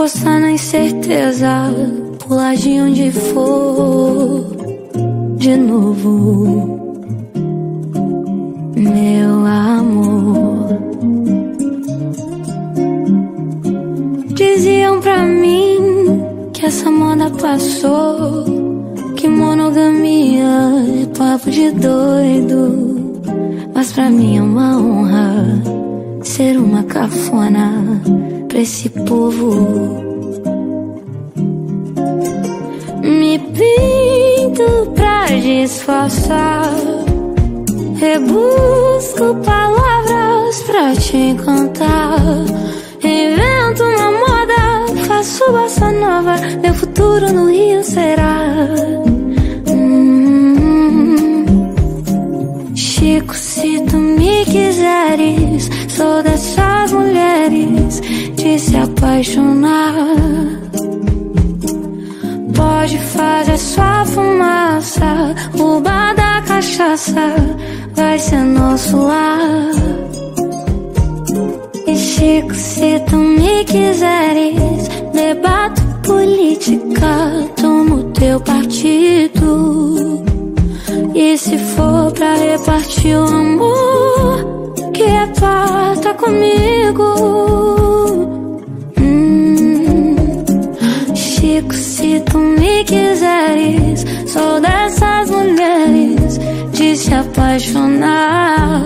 apostar na incerteza, pular de onde for, de novo, meu amor. Diziam pra mim que essa moda passou, que monogamia é papo de doido. Mas pra mim é uma honra ser uma cafona esse povo. Me pinto pra disfarçar, rebusco palavras pra te encantar. Invento uma moda, faço bossa nova, meu futuro no Rio será. Chico, se tu me quiseres, sou dessas mulheres de se apaixonar. Pode fazer sua fumaça, o bar da cachaça vai ser nosso lar. E Chico, se tu me quiseres, debato política, tomo teu partido. E se for pra repartir o amor, que reparta comigo. Chico, se tu me quiseres, sou dessas mulheres de se apaixonar.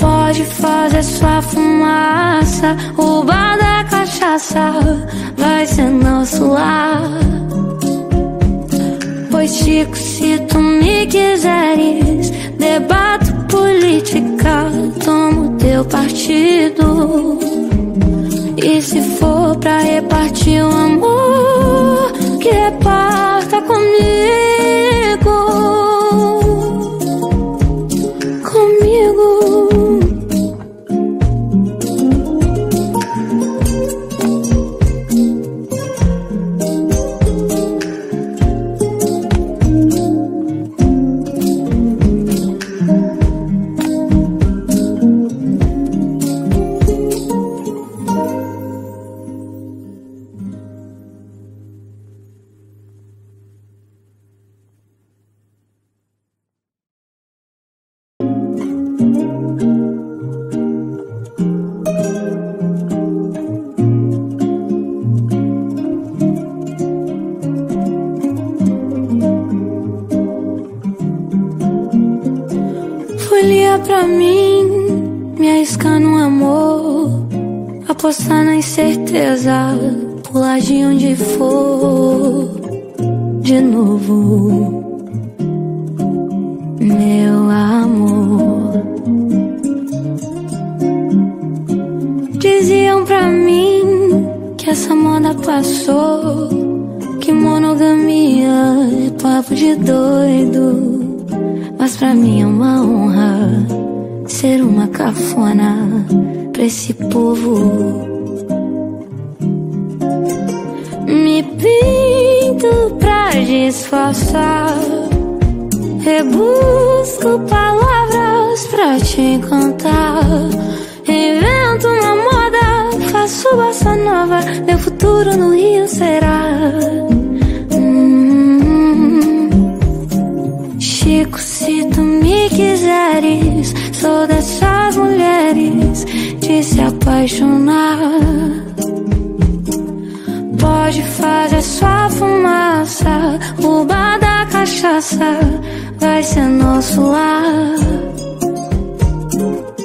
Pode fazer sua fumaça, o bar da cachaça vai ser nosso lar. Pois Chico, se tu me quiseres, debato política, tomo teu partido. E se for pra repartir o amor, que reparta comigo. Cafona pra esse povo. Me pinto pra disfarçar, rebusco palavras pra te encantar. Invento uma moda, faço bossa nova, meu futuro no Rio será. Hum, Chico, quiseres, sou dessas mulheres de se apaixonar. Pode fazer sua fumaça, o bar da cachaça vai ser nosso lar.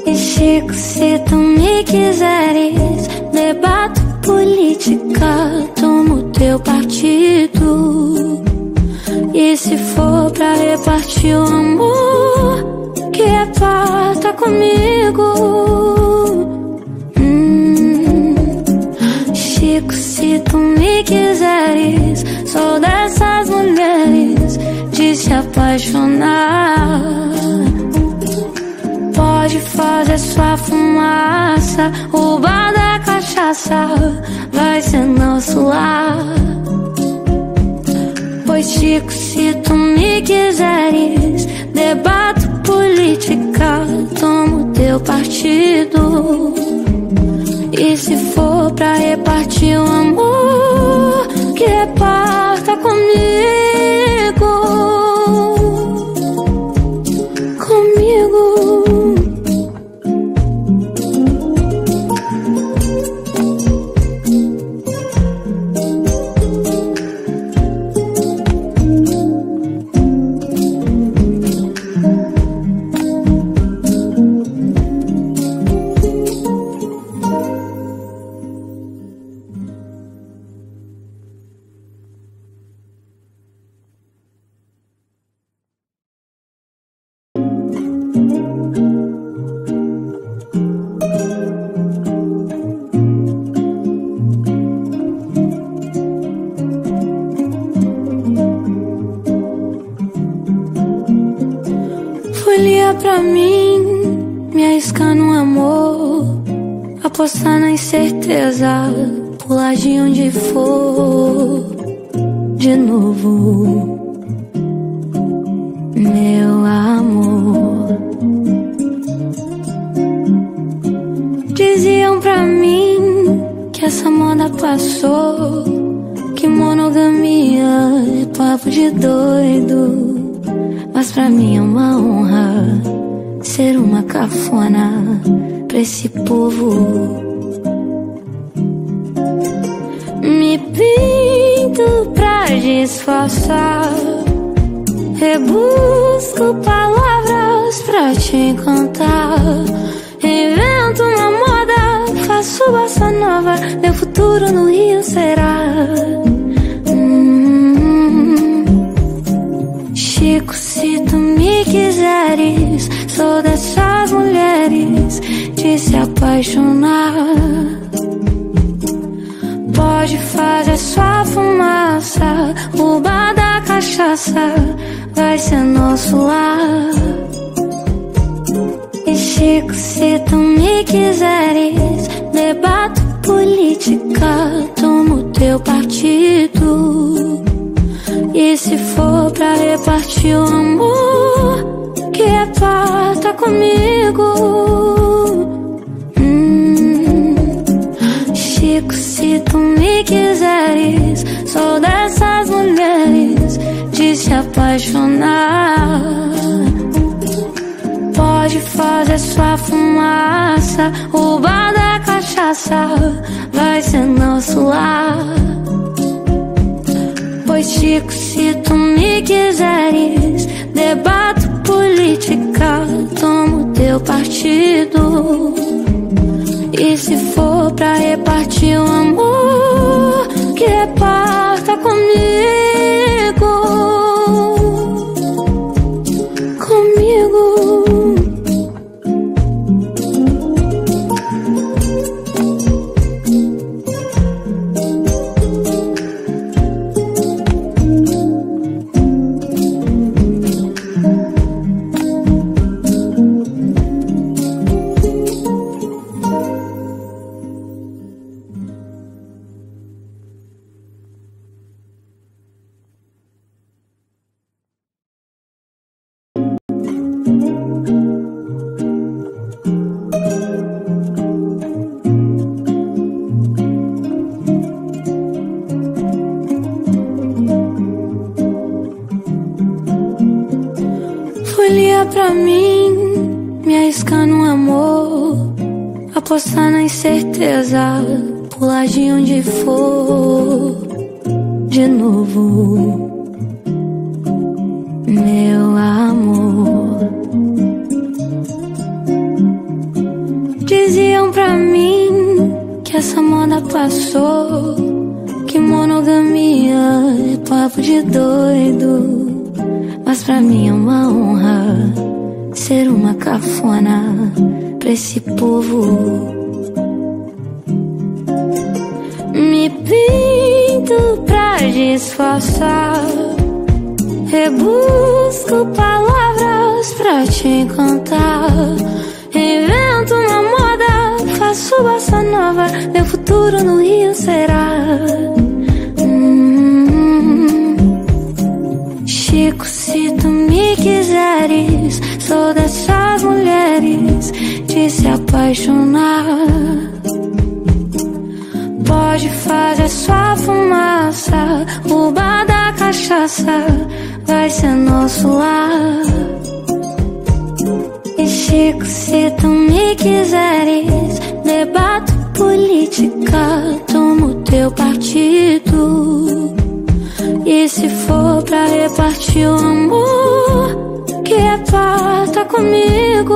E Chico, se tu me quiseres, debato política, tomo teu partido. E se for pra repartir o amor, comigo. Hum, Chico, se tu me quiseres, sou dessas mulheres de se apaixonar. Pode fazer sua fumaça, o bar da cachaça vai ser nosso lar. Pois Chico, se tu me quiseres, debato política, tomo teu partido. E se for pra repartir o amor, que reparta comigo. Papo de doido. Mas pra mim é uma honra ser uma cafona pra esse povo. Me pinto pra disfarçar, rebusco palavras pra te encantar. Invento uma moda, faço bossa nova, meu futuro no Rio será. Quiseres, sou dessas mulheres de se apaixonar. Pode fazer sua fumaça, o bar da cachaça vai ser nosso lar. E Chico, se tu me quiseres, debato política, tomo teu partido. E se for pra repartir o amor, que reparta comigo. Hum, Chico, se tu me quiseres, sou dessas mulheres de se apaixonar. Pode fazer sua fumaça, o bar da cachaça vai ser nosso lar. Se tu me quiseres, debato política, tomo teu partido. E se for pra repartir o amor, que reparta. Comigo. Essa moda passou, que monogamia é papo de doido. Mas pra mim é uma honra ser uma cafona pra esse povo. Me pinto pra disfarçar, rebusco palavras pra te encantar. Moda, faço bossa nova, meu futuro no Rio será. Hum, Chico, se tu me quiseres, sou dessas mulheres de apaixonar. Pode fazer sua fumaça, o bar da cachaça vai ser nosso lar. Chico, se tu me quiseres, debato política, tomo teu partido. E se for pra repartir o amor, que reparta comigo.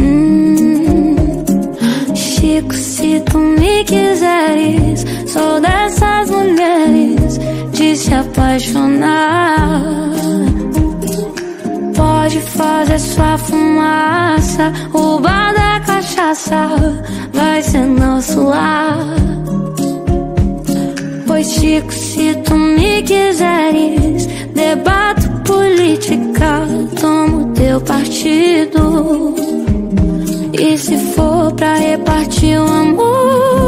Hum, Chico, se tu me quiseres, sou dessas mulheres de se apaixonar. Pode fazer sua fumaça, o bar da cachaça vai ser nosso lar. Pois Chico, se tu me quiseres, debato política, tomo teu partido. E se for pra repartir o amor,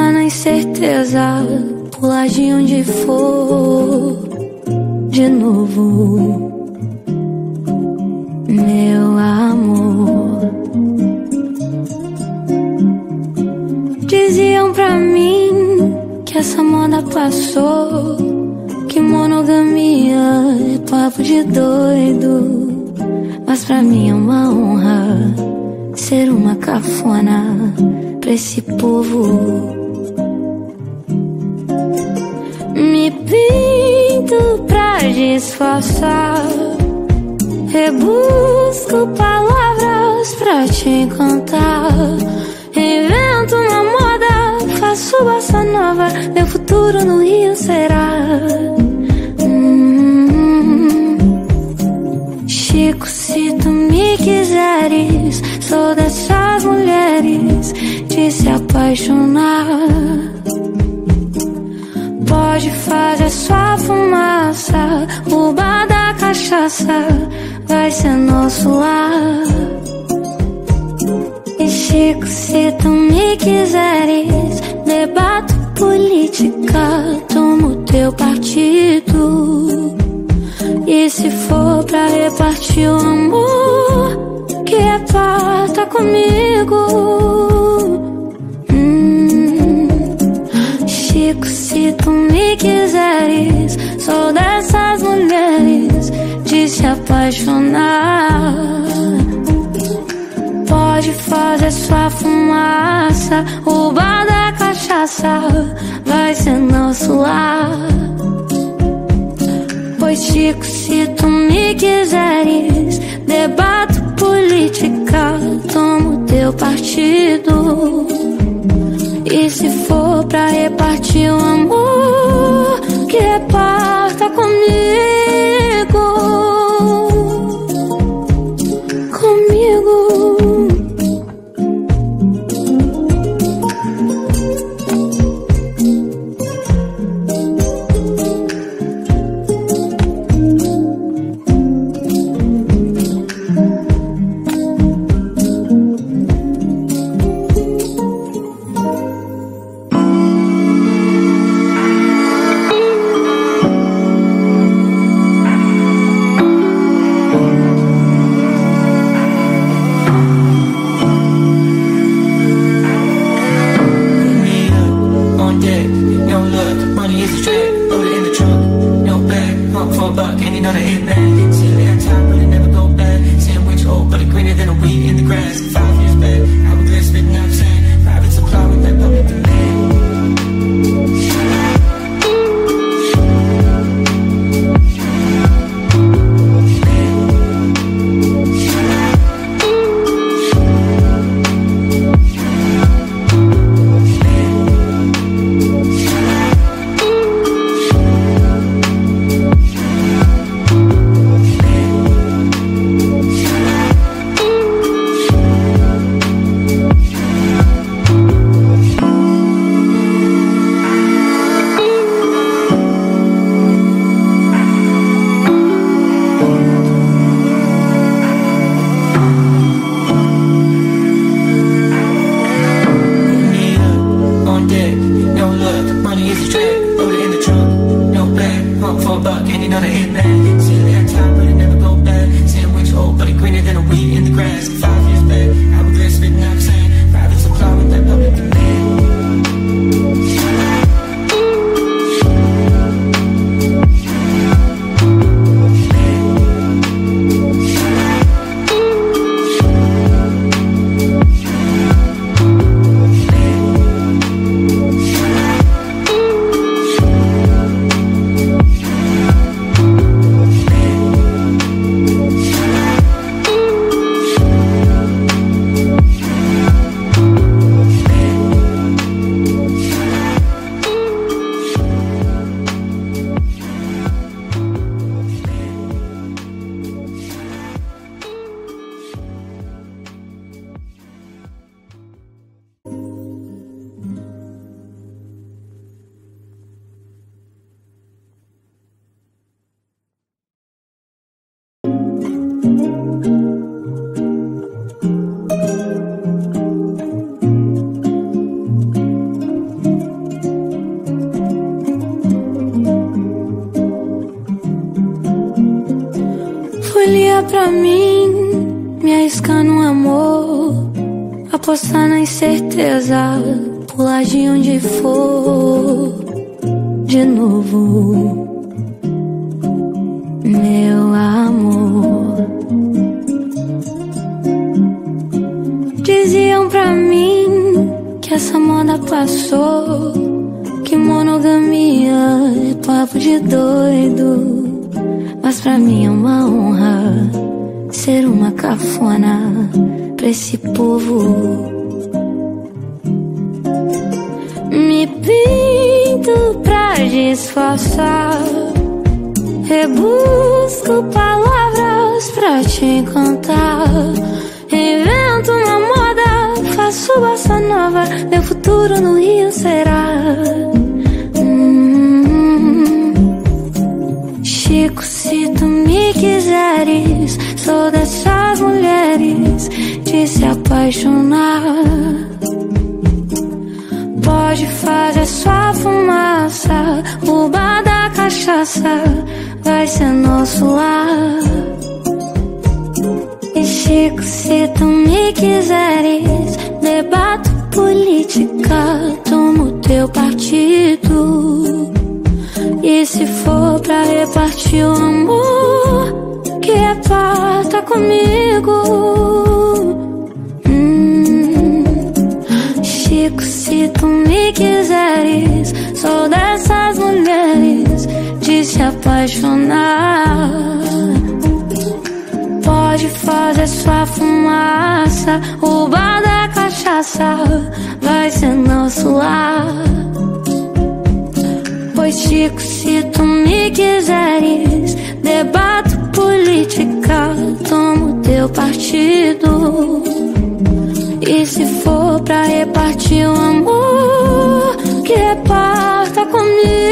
apostar na incerteza, pular de onde for, de novo, meu amor. Diziam pra mim que essa moda passou, que monogamia é papo de doido. Mas pra mim é uma honra ser uma cafona pra esse povo. Pinto pra disfarçar, rebusco palavras pra te encantar. Invento uma moda, faço bossa nova, meu futuro no Rio será. Hum, Chico, se tu me quiseres, sou dessas mulheres de se apaixonar. Pode fazer sua fumaça, o bar da cachaça vai ser nosso lar. E Chico, se tu me quiseres, debato política, tomo teu partido. E se for pra repartir o amor, que reparta comigo. Tu me quiseres, sou dessas mulheres de se apaixonar. Pode fazer sua fumaça, o bar da cachaça vai ser nosso lar. Pois Chico, se tu me quiseres, debato política, tomo teu partido. E se for pra repartir o amor, reparta Know on the headband Sitting at top but it never go bad. Sandwich old but it greener than a weed in the grass. Five years back, I hourglass spitting out sand Private supply with that public gonna hit that. Apostar na incerteza, pular de onde for de novo, meu amor. Diziam pra mim que essa moda passou, que monogamia é papo de doido, mas pra mim é uma honra ser uma cafona pra esse povo. Me pinto pra disfarçar, rebusco palavras pra te encantar. Invento uma moda, faço bossa nova, meu futuro no Rio será. Hum, Chico, se tu me quiseres, sou dessas mulheres de se apaixonar. Pode fazer sua fumaça, o bar da cachaça vai ser nosso lar. E Chico, se tu me quiseres, debato política, tomo teu partido. E se for pra repartir o amor, que reparta comigo. Se apaixonar. Pode fazer sua fumaça, o bar da cachaça vai ser nosso lar. Pois Chico, se tu me quiseres, debato política, tomo teu partido. E se for pra repartir o amor, que reparta comigo.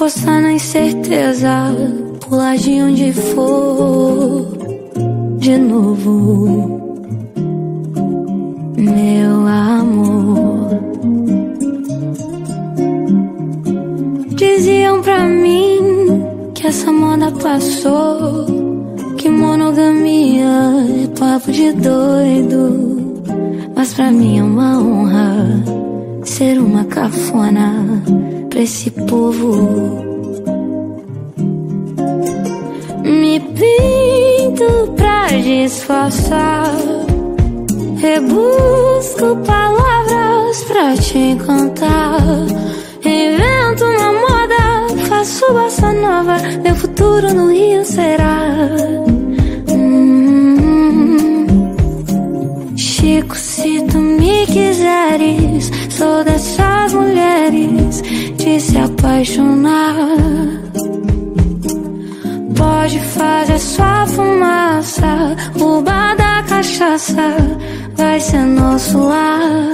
Apostar na incerteza, pular de onde for de novo, meu amor. Diziam pra mim que essa moda passou, que monogamia é papo de doido. Mas pra mim é uma honra ser uma cafona pra esse povo. Me pinto pra disfarçar, rebusco palavras pra te encantar. Invento uma moda, faço bossa nova, meu futuro no Rio será. Chico, se tu me quiseres, sou dessas mulheres de se apaixonar. Pode fazer sua fumaça, o bar da cachaça vai ser nosso lar.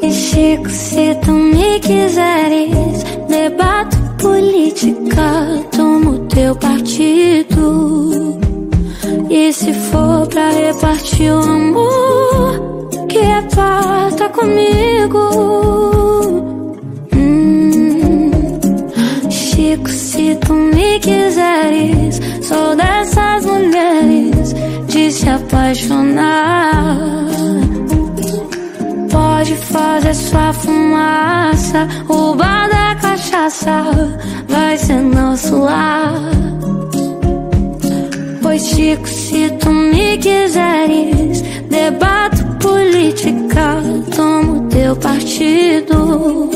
E Chico, se tu me quiseres, debato política, tomo teu partido. E se for pra repartir o amor, comigo. Hum, Chico, se tu me quiseres, sou dessas mulheres de se apaixonar. Pode fazer sua fumaça, o bar da cachaça vai ser nosso lar. Pois Chico, se tu me quiseres, debato política, tomo teu partido.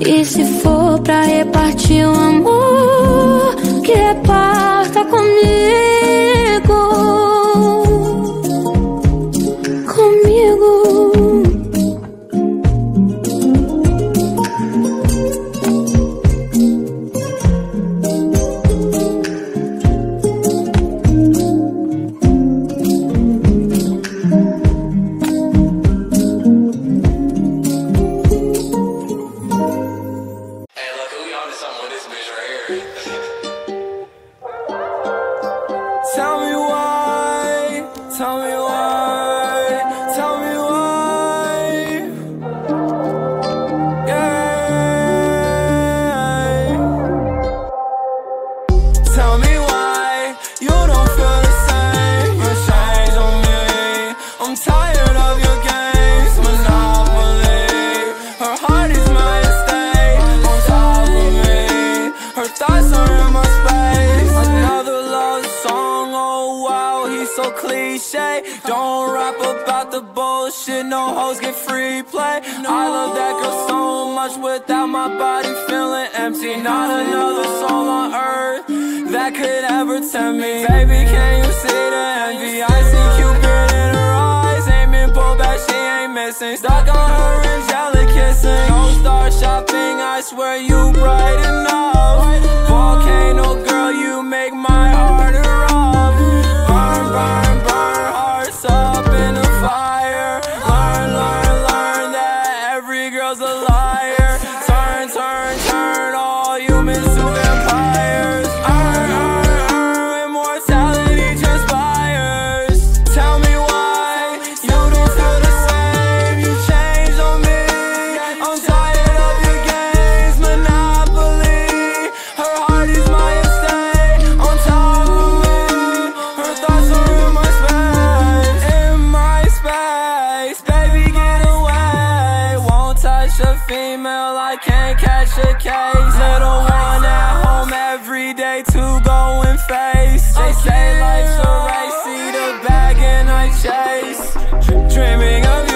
E se for pra repartir o amor, que reparta comigo. That could ever tempt me. Baby, can you see the envy? I see Cupid in her eyes, aiming pull back, she ain't missing. Stuck on her angelic kissing. Don't start shopping, I swear you bright enough. Volcano girl, you female, I can't catch a case. Little one at home every day to go and face. They say life's a race, see the bag and I chase. Dreaming of you,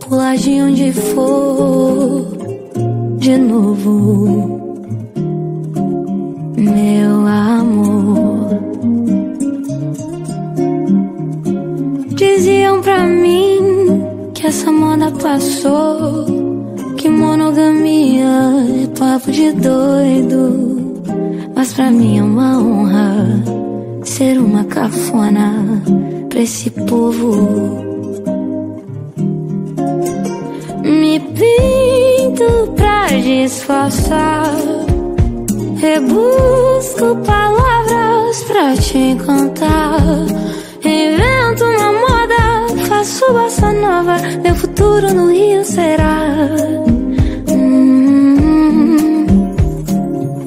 pular de onde for, de novo, meu amor. Diziam pra mim que essa moda passou, que monogamia é papo de doido. Mas pra mim é uma honra ser uma cafona pra esse povo. Pinto pra disfarçar, rebusco palavras pra te encantar. Invento uma moda, faço bossa nova, meu futuro no Rio será.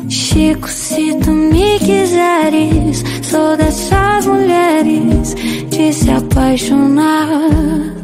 Chico, se tu me quiseres, sou dessas mulheres de se apaixonar.